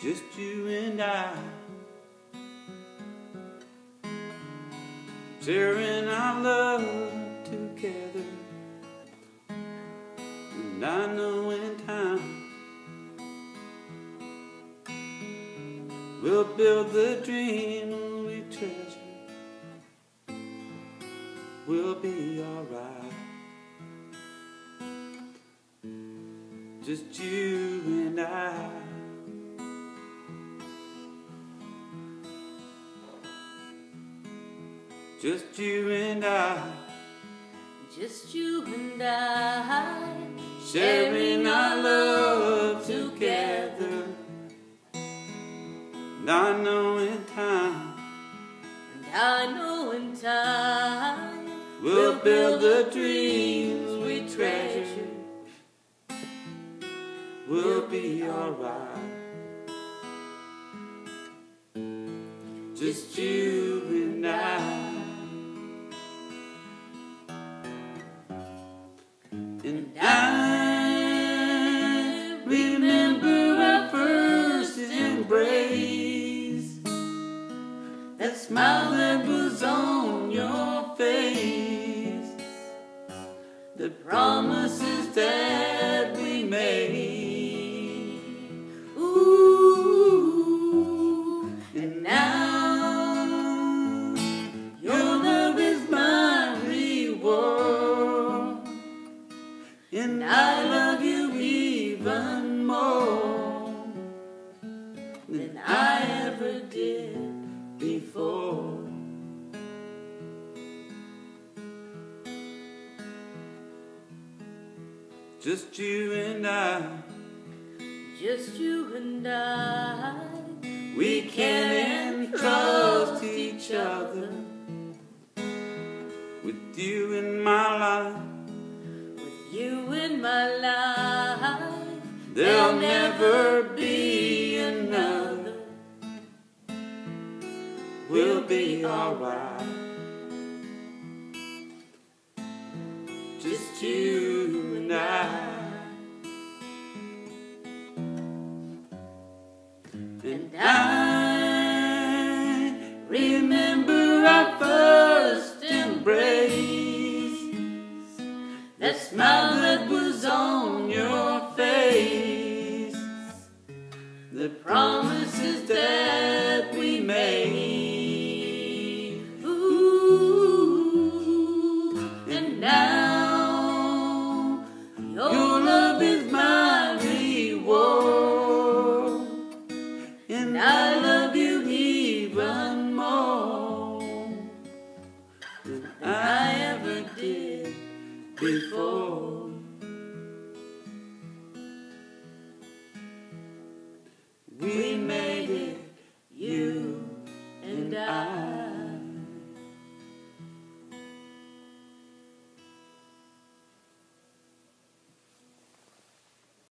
just you and I. Sharing our love together. And I know in time we'll build the dream we treasure. We'll be alright. Just you and I. Just you and I. Just you and I. Sharing our love together. And I know in time And I know in time we'll build the dreams we treasure. We'll be alright. Just you and I. And I remember our first embrace. That smile that was on your face. The promises that we made. Than I ever did before. Just you and I, Just you and I. we can trust each other. With you in my life, With you in my life. there'll never be We'll be alright. Just you and I. And I remember our first embrace. That smile that was on your face. The promises that before. We